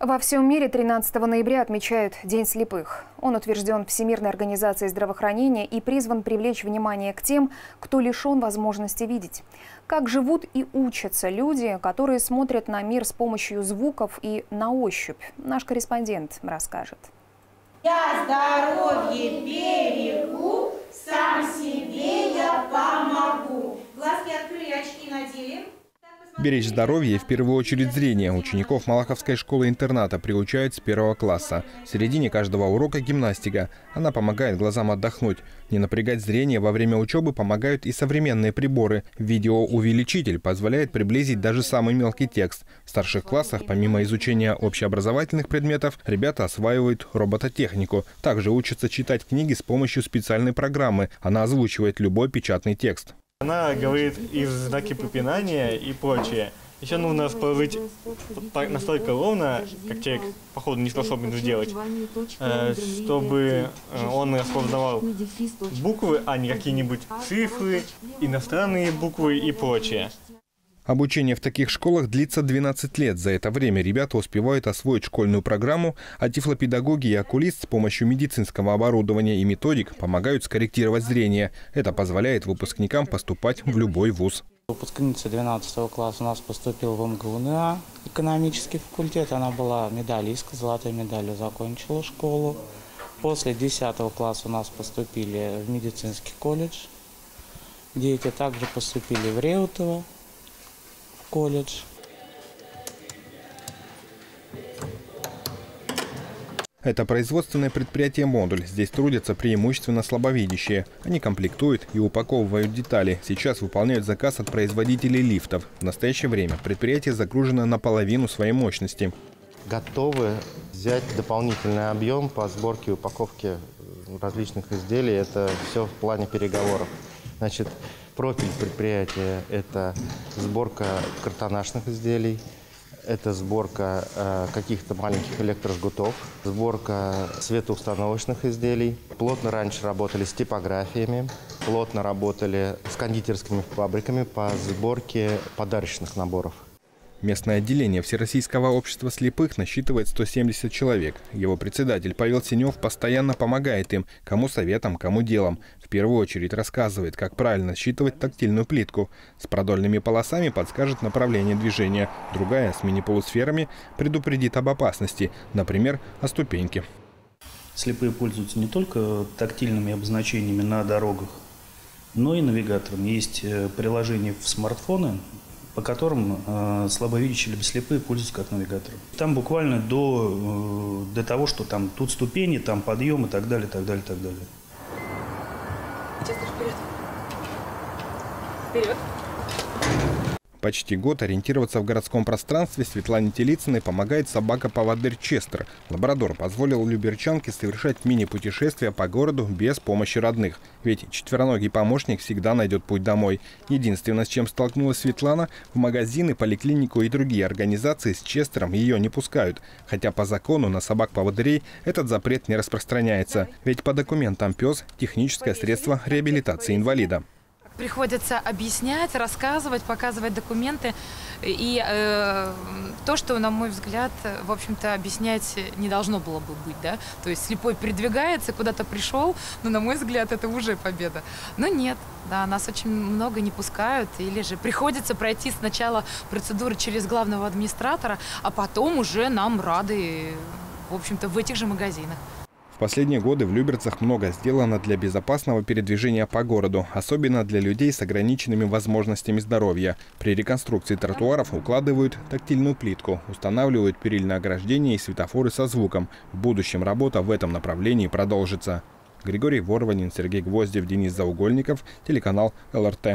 Во всем мире 13 ноября отмечают День слепых. Он утвержден Всемирной организацией здравоохранения и призван привлечь внимание к тем, кто лишен возможности видеть. Как живут и учатся люди, которые смотрят на мир с помощью звуков и на ощупь. Наш корреспондент расскажет. Я здоровье берегу, сам себе я помогу. Беречь здоровье в первую очередь зрение учеников Малаховской школы-интерната приучают с первого класса. В середине каждого урока гимнастика. Она помогает глазам отдохнуть. Не напрягать зрение во время учебы помогают и современные приборы. Видеоувеличитель позволяет приблизить даже самый мелкий текст. В старших классах, помимо изучения общеобразовательных предметов, ребята осваивают робототехнику. Также учатся читать книги с помощью специальной программы. Она озвучивает любой печатный текст. Она говорит и знаки препинания и прочее. Еще нужно расположить настолько ровно, как человек, походу, не способен сделать, э, чтобы э, он распознавал буквы, а не какие-нибудь цифры, иностранные буквы и прочее. Обучение в таких школах длится 12 лет. За это время ребята успевают освоить школьную программу, а тифлопедагоги и окулист с помощью медицинского оборудования и методик помогают скорректировать зрение. Это позволяет выпускникам поступать в любой вуз. Выпускница 12 класса у нас поступила в МГУНА, экономический факультет. Она была медалисткой, золотой медалью закончила школу. После 10 класса у нас поступили в медицинский колледж. Дети также поступили в Реутово, колледж. Это производственное предприятие «Модуль». Здесь трудятся преимущественно слабовидящие. Они комплектуют и упаковывают детали. Сейчас выполняют заказ от производителей лифтов. В настоящее время предприятие загружено наполовину своей мощности. Готовы взять дополнительный объем по сборке и упаковке различных изделий. Это все в плане переговоров. Значит, профиль предприятия – это сборка картонашных изделий, это сборка э, каких-то маленьких электрожгутов, сборка светоустановочных изделий. Плотно раньше работали с типографиями, плотно работали с кондитерскими фабриками по сборке подарочных наборов. Местное отделение Всероссийского общества слепых насчитывает 170 человек. Его председатель Павел Синев постоянно помогает им, кому советом, кому делом. В первую очередь рассказывает, как правильно считывать тактильную плитку. С продольными полосами подскажет направление движения. Другая, с мини-полусферами, предупредит об опасности, например, о ступеньке. Слепые пользуются не только тактильными обозначениями на дорогах, но и навигатором. Есть э, приложение в смартфоны, по которым э, слабовидящие либо слепые пользуются как навигатором. Там буквально до, э, до того, что там тут ступени, там подъем и так далее, так далее, так далее. Сейчас вперед. Вперед. Почти год ориентироваться в городском пространстве Светлане Телицыной помогает собака-поводырь Честер. Лабрадор позволил люберчанке совершать мини-путешествия по городу без помощи родных. Ведь четвероногий помощник всегда найдет путь домой. Единственное, с чем столкнулась Светлана, в магазины, поликлинику и другие организации с Честером ее не пускают. Хотя по закону на собак-поводырей этот запрет не распространяется. Ведь по документам пес – техническое средство реабилитации инвалида приходится объяснять, рассказывать, показывать документы. И э, то, что, на мой взгляд, в общем-то, объяснять не должно было бы быть, да. То есть слепой передвигается, куда-то пришел, но, на мой взгляд, это уже победа. Но нет, да, нас очень много не пускают, или же приходится пройти сначала процедуры через главного администратора, а потом уже нам рады, в общем-то, в этих же магазинах последние годы в Люберцах много сделано для безопасного передвижения по городу, особенно для людей с ограниченными возможностями здоровья. При реконструкции тротуаров укладывают тактильную плитку, устанавливают перильное ограждение и светофоры со звуком. В будущем работа в этом направлении продолжится. Григорий Ворванин, Сергей Гвоздев, Денис Заугольников, телеканал ЛРТ.